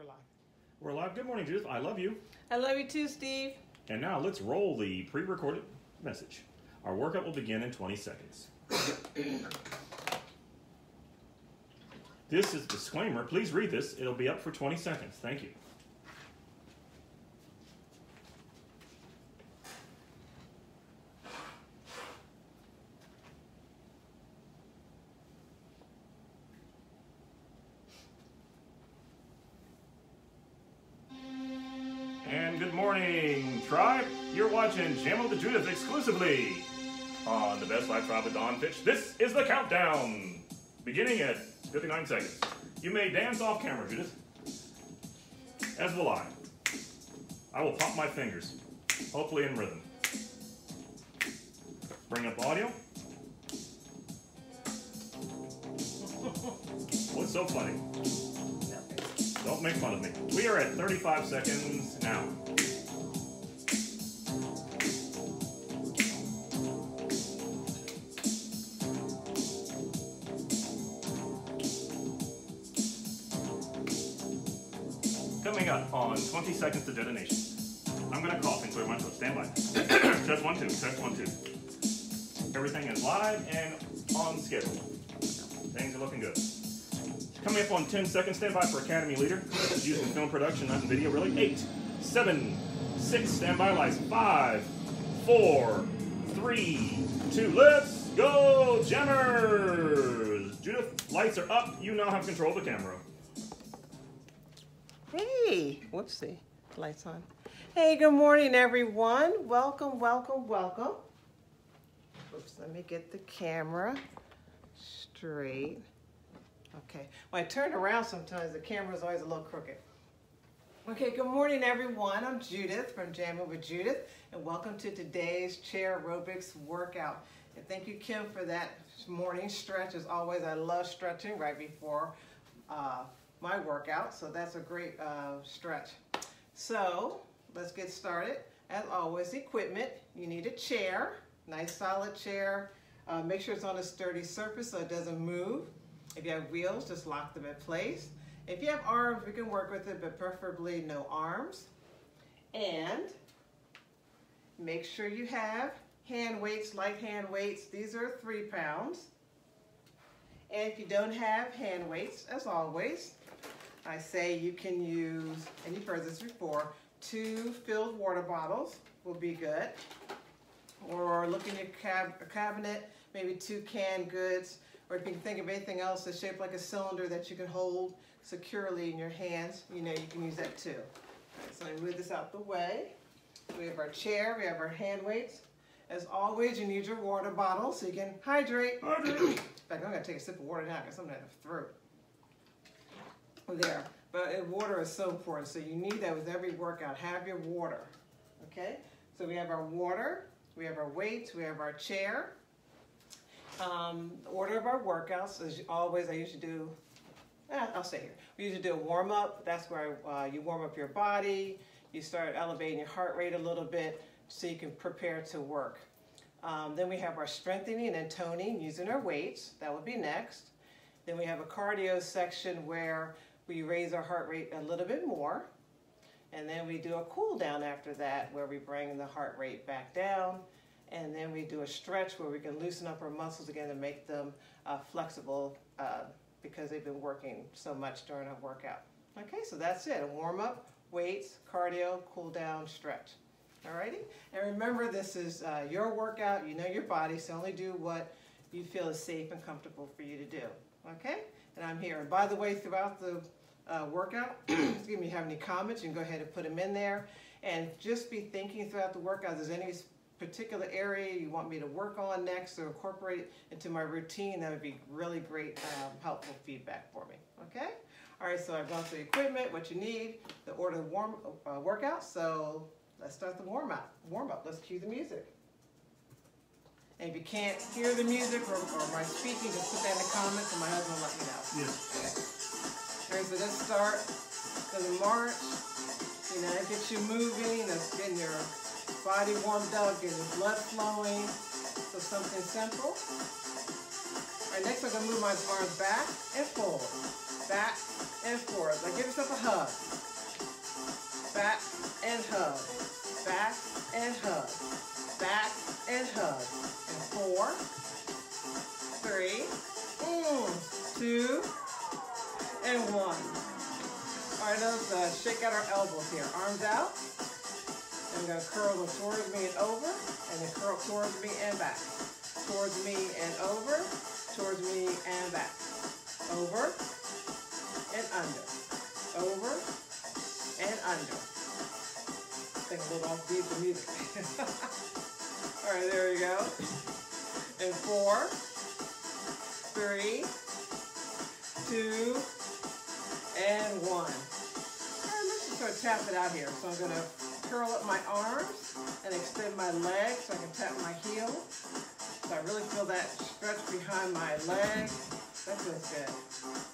We're live. We're live. Good morning, Judith. I love you. I love you too, Steve. And now let's roll the pre recorded message. Our workout will begin in 20 seconds. this is disclaimer. Please read this. It'll be up for 20 seconds. Thank you. Exclusively on the Best Life Tribe with Don Fitch. This is the countdown, beginning at 59 seconds. You may dance off camera, Judith, as will I. I will pop my fingers, hopefully in rhythm. Bring up audio. What's so funny? Don't make fun of me. We are at 35 seconds now. Up on 20 seconds to detonation. I'm gonna cough and clear my throat. Stand by. test one, two. Test one, two. Everything is live and on schedule. Things are looking good. Coming up on 10 seconds, stand by for Academy Leader. This is using film production, not in video, really. Eight, seven, six, stand by lights. Five, four, three, two, let's go, jammers! Judith, lights are up. You now have control of the camera. Hey, whoopsie. Lights on. Hey, good morning, everyone. Welcome, welcome, welcome. Oops, let me get the camera straight. Okay, when I turn around sometimes the camera's always a little crooked. Okay, good morning everyone. I'm Judith from Jamming with Judith and welcome to today's chair aerobics workout. And thank you Kim for that morning stretch. As always, I love stretching right before uh, my workout, so that's a great uh, stretch. So let's get started. As always, equipment. You need a chair, nice solid chair. Uh, make sure it's on a sturdy surface so it doesn't move. If you have wheels, just lock them in place. If you have arms, we can work with it, but preferably no arms. And make sure you have hand weights, light hand weights. These are three pounds. And if you don't have hand weights, as always, I say you can use, and you've heard this before, two filled water bottles will be good. Or look in your cab cabinet, maybe two canned goods, or if you can think of anything else that's shaped like a cylinder that you can hold securely in your hands, you know you can use that too. Right, so let me move this out the way. We have our chair, we have our hand weights. As always, you need your water bottle so you can hydrate. Hydrate. in fact, I'm gonna take a sip of water now because I'm gonna have a throat. There, but water is so important, so you need that with every workout. Have your water, okay? So we have our water, we have our weights, we have our chair. Um, the order of our workouts, as always, I usually do, eh, I'll stay here. We usually do a warm up. That's where uh, you warm up your body. You start elevating your heart rate a little bit so you can prepare to work. Um, then we have our strengthening and toning using our weights. That would be next. Then we have a cardio section where we raise our heart rate a little bit more. And then we do a cool down after that where we bring the heart rate back down and then we do a stretch where we can loosen up our muscles again and make them uh, flexible uh, because they've been working so much during a workout. Okay, so that's it, a warm up, weights, cardio, cool down, stretch. Alrighty, and remember this is uh, your workout, you know your body, so only do what you feel is safe and comfortable for you to do. Okay, and I'm here. And by the way, throughout the uh, workout, excuse me, if you have any comments, you can go ahead and put them in there. And just be thinking throughout the workout, if there's any particular area you want me to work on next or incorporate into my routine, that would be really great, um, helpful feedback for me, okay? All right, so I've gone through the equipment, what you need, the order of warm uh, workout, so let's start the warm up. Warm up, let's cue the music. And if you can't hear the music or, or my speaking, just put that in the comments and my husband will let me know. Yes. Okay. Right, so let's start. So the march, you know, it gets you moving, that's getting your body warmed up, getting blood flowing. So something simple. All right, next I'm gonna move my arms back and forward. Back and forward. Like give yourself a hug. back and hug, back and hug, back and hug. And four, shake out our elbows here. Arms out. I'm gonna curl them towards me and over, and then curl towards me and back. Towards me and over, towards me and back. Over and under. Over and under. Think a little off beat the music. All right, there we go. And four, three, two, and one. Sort of tap it out here. So I'm gonna curl up my arms and extend my legs so I can tap my heel. So I really feel that stretch behind my leg. That feels good.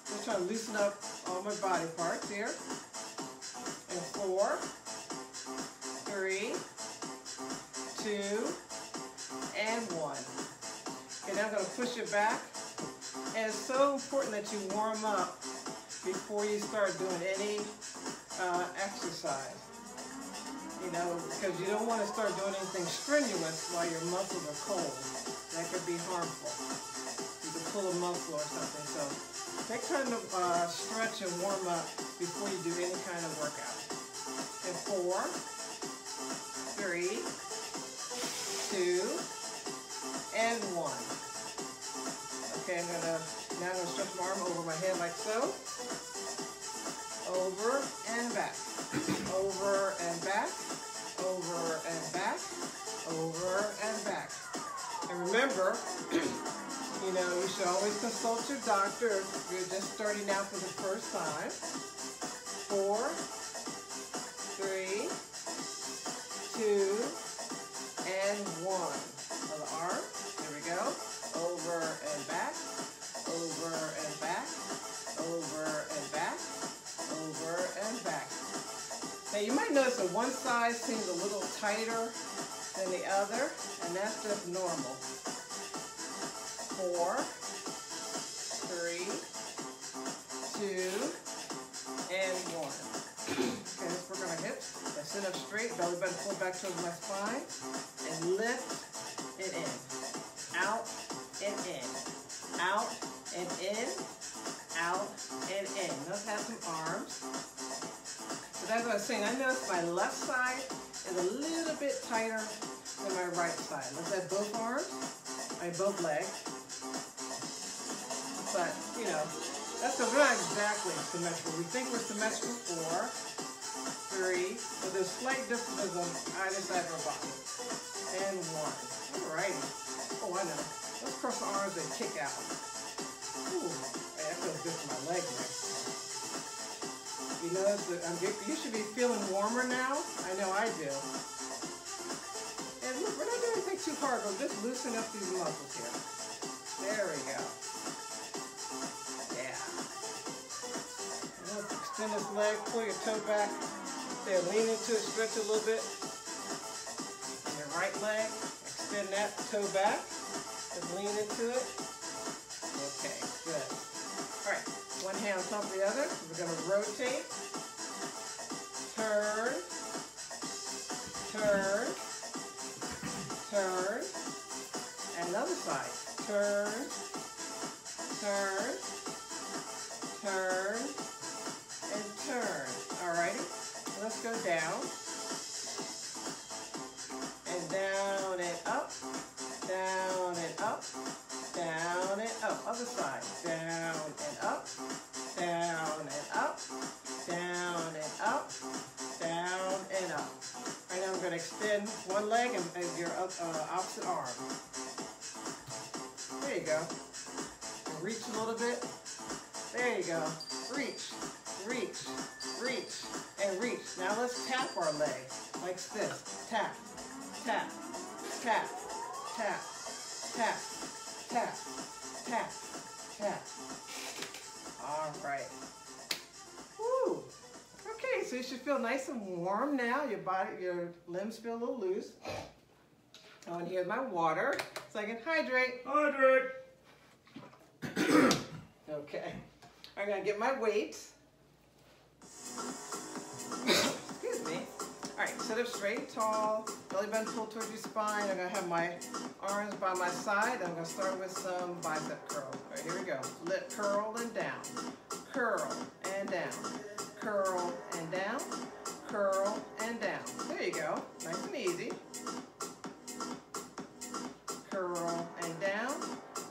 Just trying to loosen up all my body parts here. And four, three, two, and one. Okay, now I'm gonna push it back. And it's so important that you warm up before you start doing any uh, exercise. You know, because you don't want to start doing anything strenuous while your muscles are cold. That could be harmful. You could pull a muscle or something. So take time to uh, stretch and warm up before you do any kind of workout. And four, three, two, and one. Okay, I'm gonna now I'm gonna stretch my arm over my head like so. Over and back. Over and back. Over and back. Over and back. And remember, you know, you should always consult your doctor if you're just starting out for the first time. Four, three, two, and one. Other arm. There we go. Over and back. Over and back. Now you might notice that one side seems a little tighter than the other, and that's just normal. Four, three, two, and one. Okay, let's work on our hips. Let's sit up straight, belly button pull back towards my spine, and lift and in. Out and in. Out and in. Out and in. Let's have some arms. But as I was saying, I noticed my left side is a little bit tighter than my right side. Let's have both arms, mean both legs. But, you know, that's a, we're not exactly symmetrical. We think we're symmetrical four, three, but there's slight differences on either side of our body. And one. Alrighty. Oh, I know. Let's cross the arms and kick out. Ooh, that feels good for my leg, man. You know, I'm you should be feeling warmer now. I know I do. And look, we're not doing anything too hard. We're just loosen up these muscles here. There we go. Yeah. Let's extend this leg, pull your toe back. There, lean into it, stretch a little bit. And your right leg, extend that toe back. Just lean into it. Hand on top of the other. We're gonna rotate, turn, turn, turn, and another side. Turn, turn, turn, and turn. Alrighty, let's go down, and down and up, down and up, down and up. Other side. Down one leg and, and your uh, opposite arm. There you go. Reach a little bit. There you go. Reach, reach, reach, and reach. Now let's tap our leg like this. Tap, tap, tap, tap, tap, tap, tap, tap. All right. So you should feel nice and warm now. Your body, your limbs feel a little loose. Oh, and here's my water, so I can hydrate. Hydrate. Okay. I'm gonna get my weights. Excuse me. All right, sit up straight tall, belly button pulled towards your spine. I'm gonna have my arms by my side. I'm gonna start with some bicep curl. All right, here we go. Lip curl and down, curl and down, curl and down, curl and down. There you go, nice and easy. Curl and down,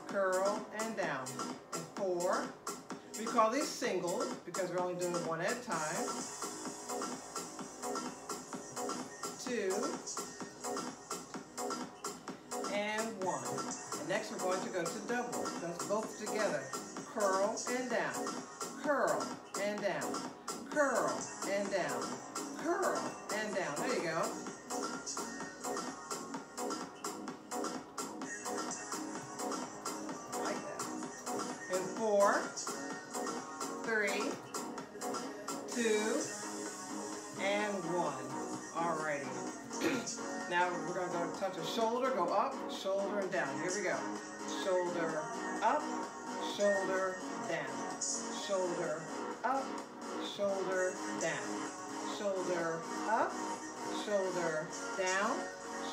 curl and down. And four. We call these singles because we're only doing one at a time.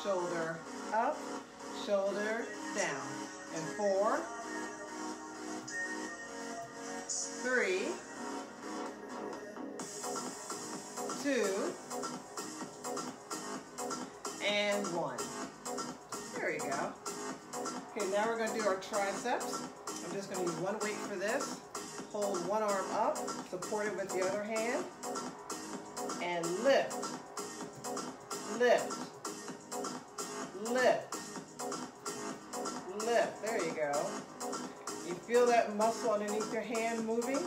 Shoulder up, shoulder down. And four, three, two, and one. There you go. Okay, now we're going to do our triceps. I'm just going to use one weight for this. Hold one arm up, support it with the other hand, and lift, lift, lift, lift. There you go. You feel that muscle underneath your hand moving?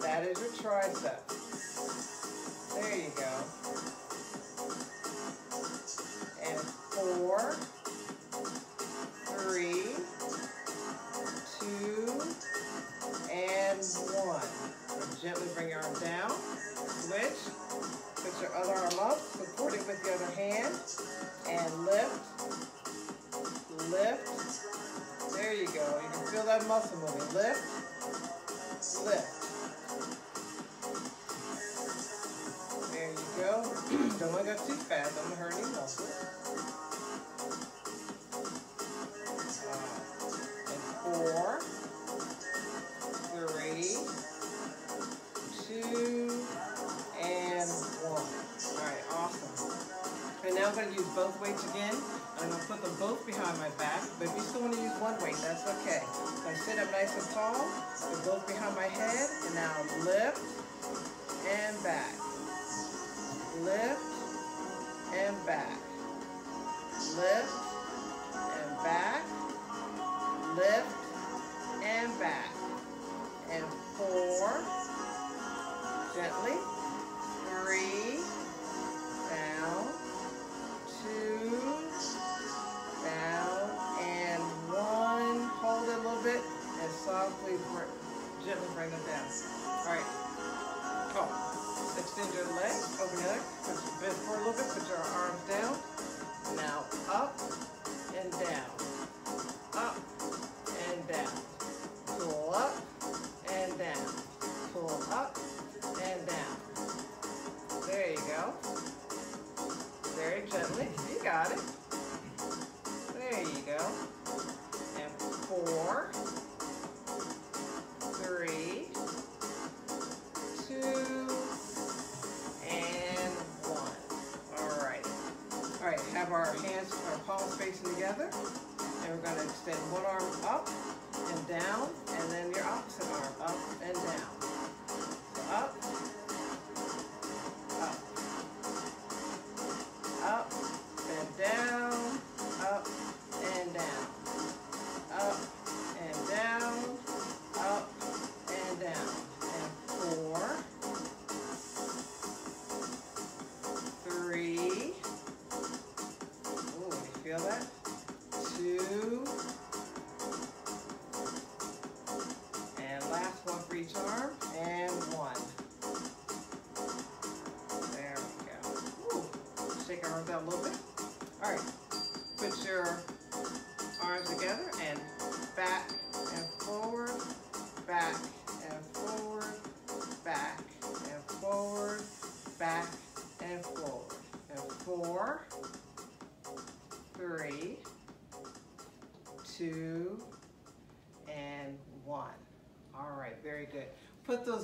That is your tricep. There you go. And four, three, two, and one. So gently bring your arm down. Switch. Put your other arm up. Support it with the other hand. And lift. Lift. There you go. You can feel that muscle moving. Lift. Lift. There you go. Don't want to go too fast. I'm going to hurt any muscles. Going to use both weights again. I'm going to put them both behind my back, but if you still want to use one weight, that's okay. So to sit up nice and tall, they're both behind my head, and now lift and back. Lift and back. Lift br- gently bring it down. All right. Oh. Extend your your legs, put your bend forward a little bit, put your arms down. Now up and down. Up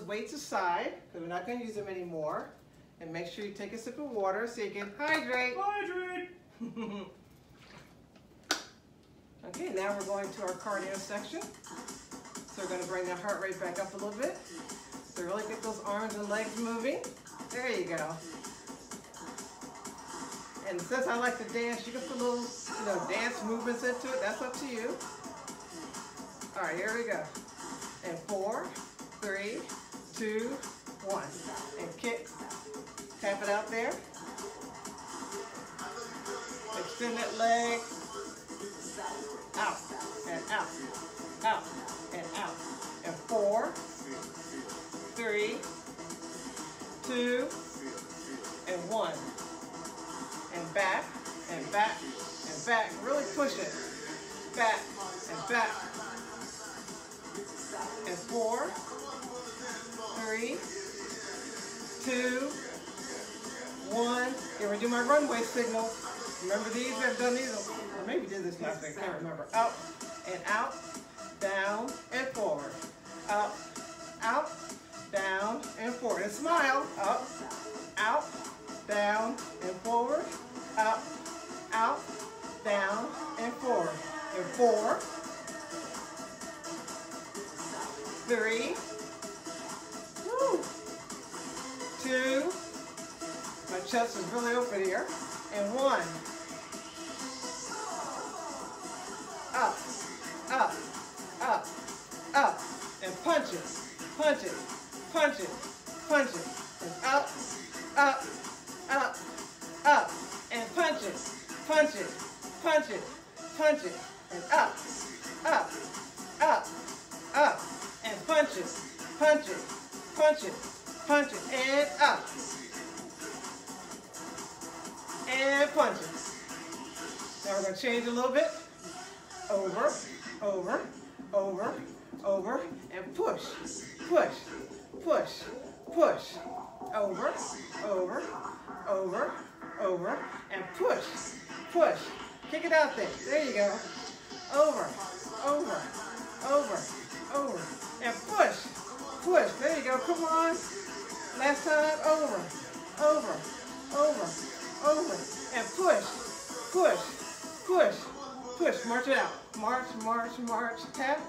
weights aside, because we're not going to use them anymore. And make sure you take a sip of water so you can hydrate. Hydrate. okay, now we're going to our cardio section. So we're going to bring the heart rate back up a little bit. So really get those arms and legs moving. There you go. And since I like to dance, you can put little, you know, dance movements into it. That's up to you. All right, here we go. And four, three, two, one. And kick. Tap it out there. Extend that leg. Out and out. Out and out. And four, three, two, and one. And back, and back, and back. Really push it. Back, and back. And four, three, two, one. Here we do my runway signal. Remember these? I've done these, or maybe did this last week, I can't remember. Up and out, down and forward. Up, out, down and forward. Over, over, over, and push, push. Kick it out there. There you go. Over, over, over, over, and push, push. There you go. Come on. Last time. Over, over, over, over, and push, push, push, push. March it out. March, march, march, tap.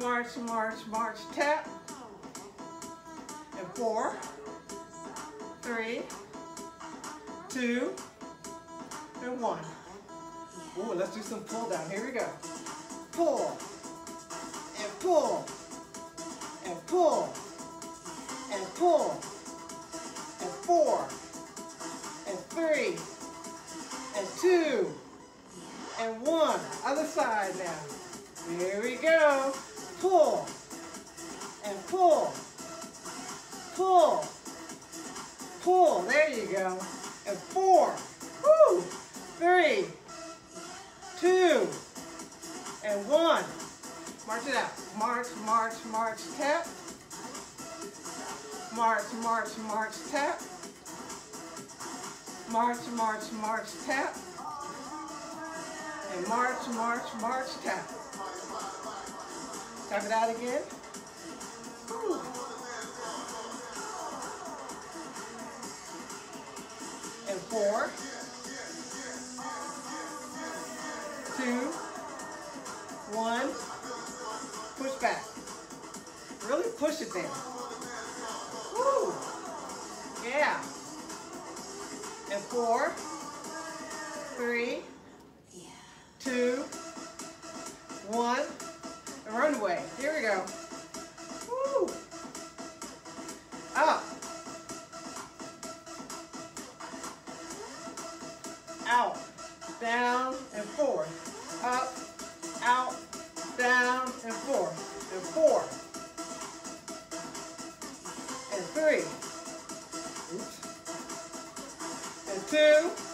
March, march, march, tap. And four, three, two, and one. Ooh, let's do some pull down. Here we go. Pull, and pull, and pull, and pull, and four, and three, and two, and one. Other side now. Here we go. Pull, and pull, pull, pull. There you go. And four, woo, three, two, and one. March it out. March, march, march, tap. March, march, march, tap. March, march, march, tap. And march, march, march, tap. Tap it out again. Woo. Four, two, one, push back. Really push it there. Woo! Yeah. And four, three, two, one, and run away. Here we go. Woo! Up. And forward. Up, out, down, and four, And four. And three. Oops. And two.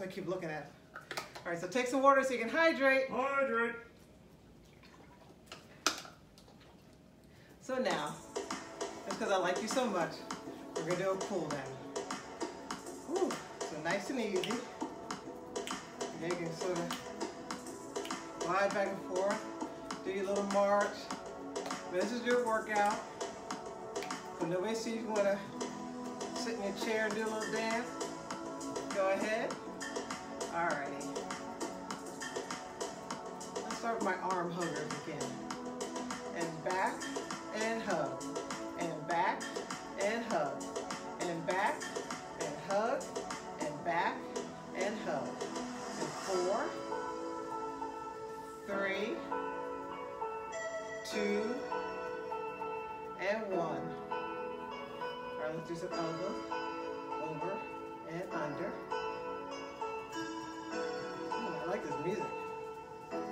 Here, so I keep looking at it. All right, so take some water so you can hydrate. Hydrate. So now, just because I like you so much, we're gonna do a cool down. Whew, so nice and easy. Yeah, you can sort of glide back and forth, do your little march. This is your workout. So nobody sees you wanna sit in your chair and do a little dance. Go ahead. Alrighty. Let's start with my arm huggers again. And back and hug. And back and hug. And back and hug. And back and hug. And four, three, two, and one. All right, let's do some elbows. Over and under. Music. And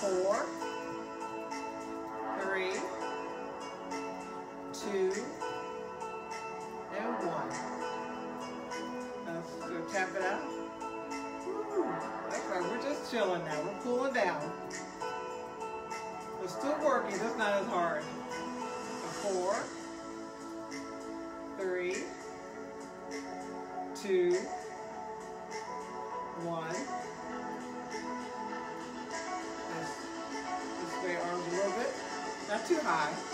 four, three, two, and one. Let's go tap it out. Woo. Right, we're just chilling now. We're cooling down. High.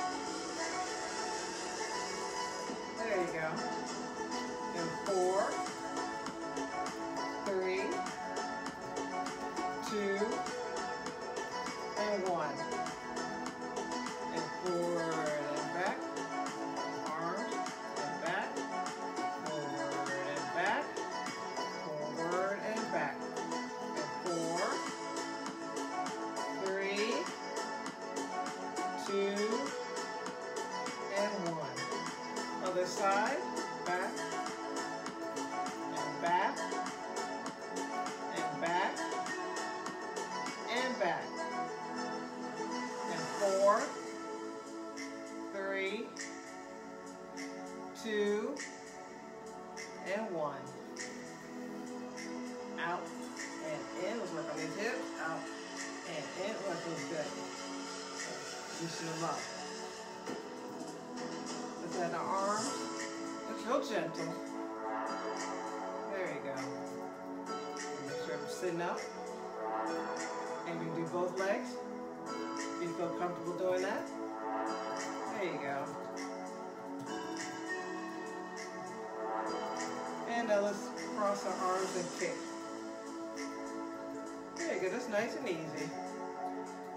Side,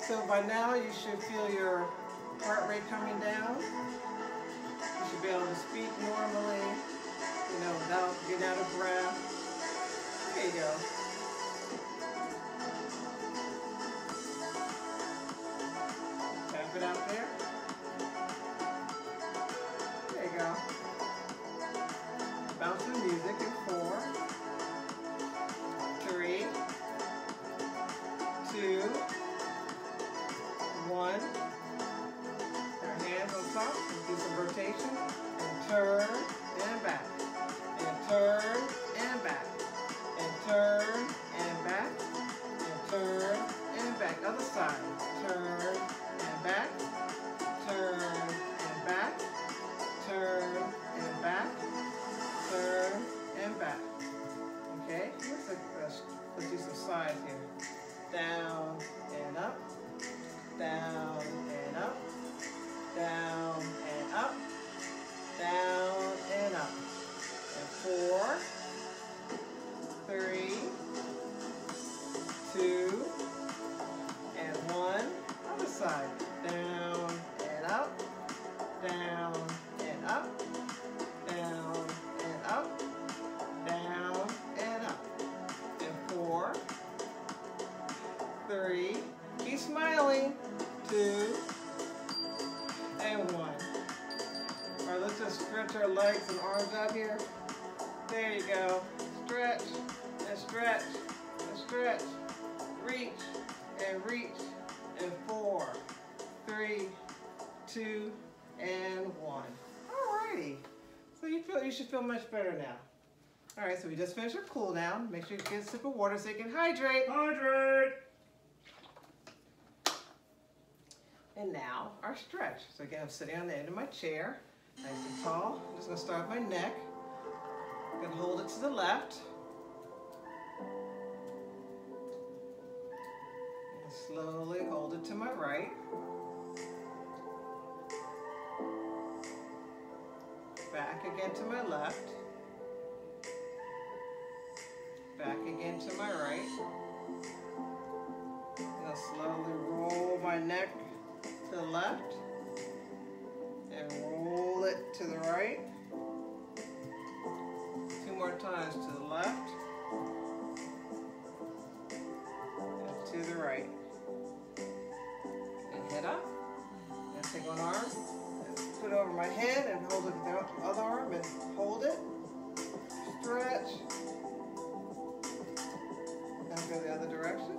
So by now you should feel your heart rate coming down. You should be able to speak normally, you know, without getting out of breath. There you go. Much better now. All right, so we just finished our cool down. Make sure you get a sip of water so you can hydrate. Hydrate! And now our stretch. So again, I'm sitting on the end of my chair, nice and tall. I'm just gonna start with my neck. I'm gonna hold it to the left. And slowly hold it to my right. Back again to my left. Back again to my right. Now slowly roll my neck to the left and roll it to the right. Two more times to the left and to the right. And head up. And take one arm put it over my head and hold it with the other arm and hold it. Stretch. Now go the other direction.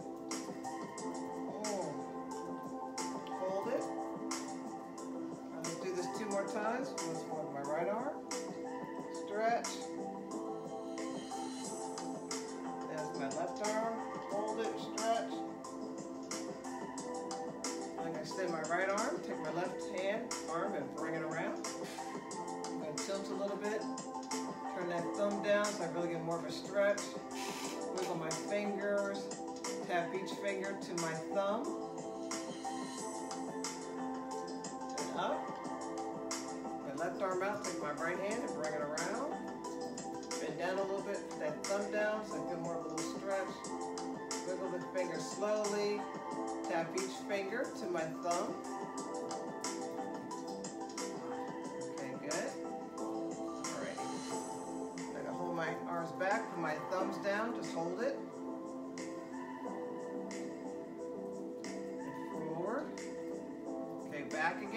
Each finger to my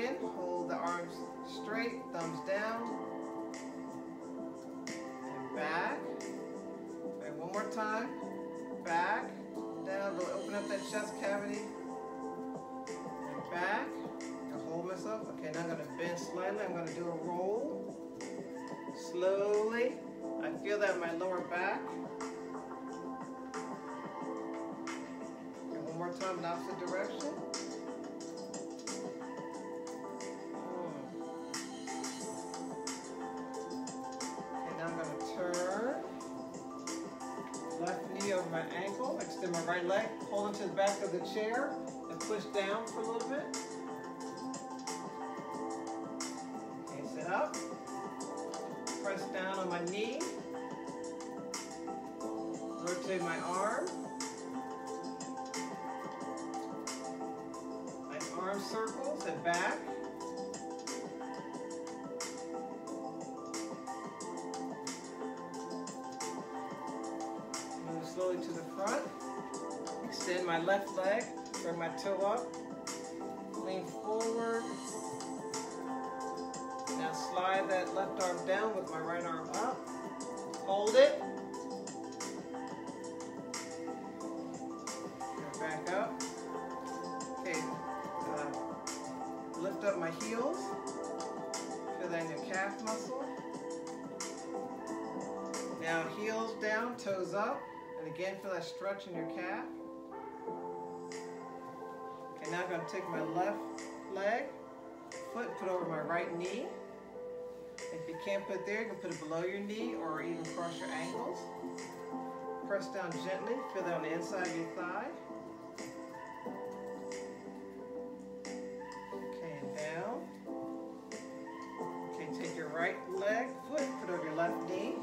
Hold the arms straight, thumbs down. And back. Okay, one more time. Back, down, really open up that chest cavity. And back. And hold myself. Okay, now I'm gonna bend slightly. I'm gonna do a roll. Slowly. I feel that in my lower back. And one more time in opposite direction. Leg. Hold it to the back of the chair and push down for a little bit. My left leg, bring my toe up. Lean forward. Now slide that left arm down with my right arm up. Hold it. Back up. Okay. Uh, lift up my heels. Feel that in your calf muscle. Now heels down, toes up. And again, feel that stretch in your calf. Now I'm going to take my left leg, foot, put over my right knee. If you can't put it there, you can put it below your knee or even cross your ankles. Press down gently, feel that on the inside of your thigh. Okay, and down. Okay, take your right leg, foot, put over your left knee.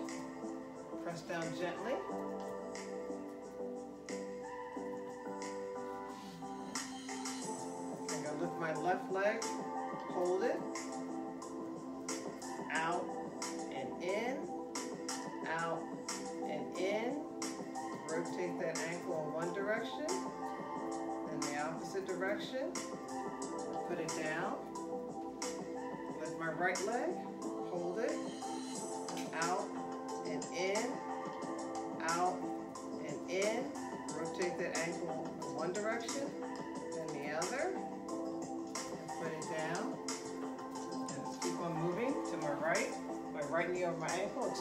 Press down gently. My left leg, hold it, out and in, out and in. Rotate that ankle in one direction, then the opposite direction. Put it down. Lift my right leg,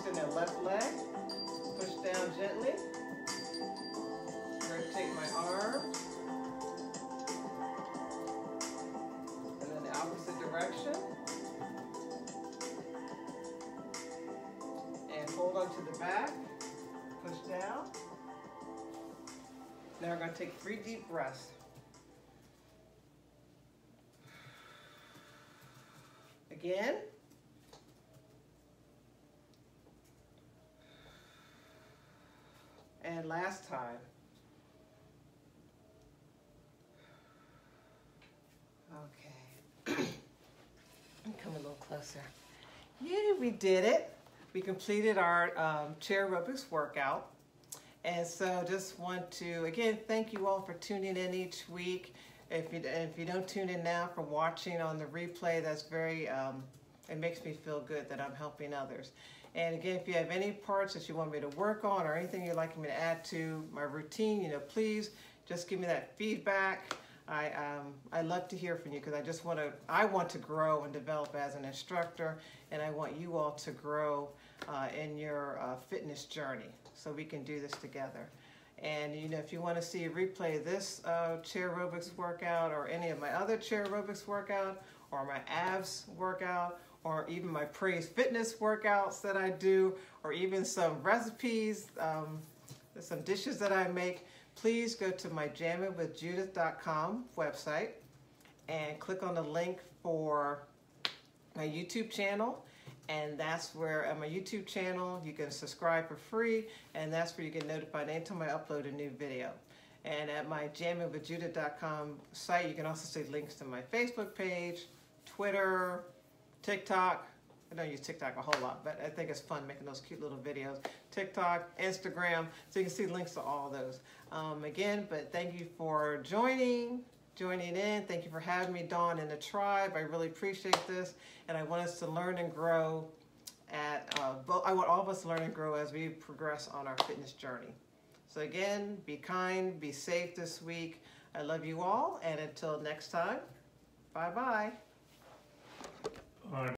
extend that left leg, push down gently, rotate my arm, and then the opposite direction. And hold on to the back, push down. Now we're gonna take three deep breaths. Again. Last time. Okay. Come a little closer. Yeah, we did it. We completed our um, chair aerobics workout. And so just want to, again, thank you all for tuning in each week. If you, if you don't tune in now for watching on the replay, that's very, um, it makes me feel good that I'm helping others. And again, if you have any parts that you want me to work on or anything you'd like me to add to my routine, you know, please just give me that feedback. I, um, I love to hear from you because I just want to, I want to grow and develop as an instructor and I want you all to grow uh, in your uh, fitness journey so we can do this together. And you know, if you want to see a replay of this uh, chair aerobics workout or any of my other chair aerobics workout or my abs workout or even my praise fitness workouts that I do or even some recipes, um, some dishes that I make, please go to my jamminwithjudith.com website and click on the link for my YouTube channel and that's where on my YouTube channel you can subscribe for free and that's where you get notified anytime I upload a new video. And at my jamminwithjudith.com site you can also see links to my Facebook page, Twitter, TikTok. I don't use TikTok a whole lot, but I think it's fun making those cute little videos. TikTok, Instagram, so you can see links to all those. Um, again, but thank you for joining joining in. Thank you for having me, Dawn, in the tribe. I really appreciate this, and I want us to learn and grow. At uh, I want all of us to learn and grow as we progress on our fitness journey. So again, be kind, be safe this week. I love you all, and until next time, bye bye bye.